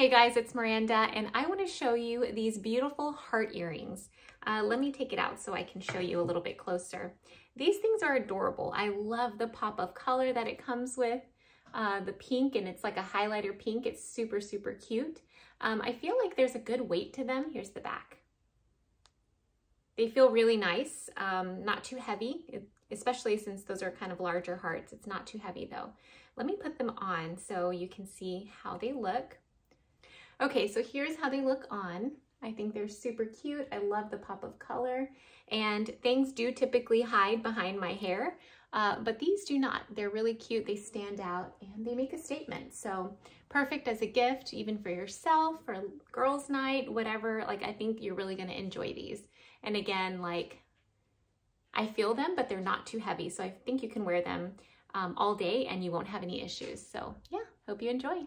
Hey guys, it's Miranda and I want to show you these beautiful heart earrings. Uh, let me take it out so I can show you a little bit closer. These things are adorable. I love the pop of color that it comes with. Uh, the pink and it's like a highlighter pink. It's super, super cute. Um, I feel like there's a good weight to them. Here's the back. They feel really nice, um, not too heavy, especially since those are kind of larger hearts. It's not too heavy though. Let me put them on so you can see how they look. Okay, so here's how they look on. I think they're super cute. I love the pop of color and things do typically hide behind my hair, uh, but these do not. They're really cute. They stand out and they make a statement. So perfect as a gift, even for yourself, for girls night, whatever. Like I think you're really gonna enjoy these. And again, like I feel them, but they're not too heavy. So I think you can wear them um, all day and you won't have any issues. So yeah, hope you enjoy.